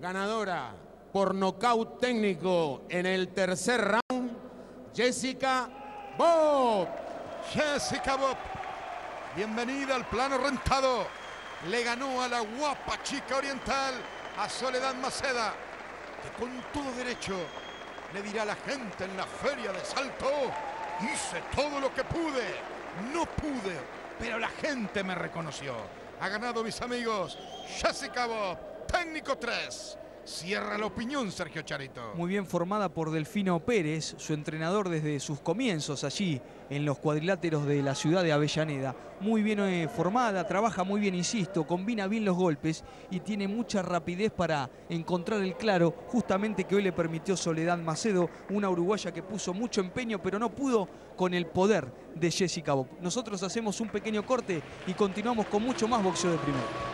ganadora por nocaut técnico en el tercer round, Jessica Bob. Jessica Bob, bienvenida al plano rentado. Le ganó a la guapa chica oriental, a Soledad Maceda, que con todo derecho le dirá a la gente en la feria de Salto, hice todo lo que pude, no pude, pero la gente me reconoció. Ha ganado, mis amigos, Jessica Bob, técnico 3. Cierra la opinión, Sergio Charito. Muy bien formada por Delfino Pérez, su entrenador desde sus comienzos allí en los cuadriláteros de la ciudad de Avellaneda. Muy bien eh, formada, trabaja muy bien, insisto, combina bien los golpes y tiene mucha rapidez para encontrar el claro, justamente que hoy le permitió Soledad Macedo, una uruguaya que puso mucho empeño, pero no pudo con el poder de Jessica Bob. Nosotros hacemos un pequeño corte y continuamos con mucho más boxeo de primera.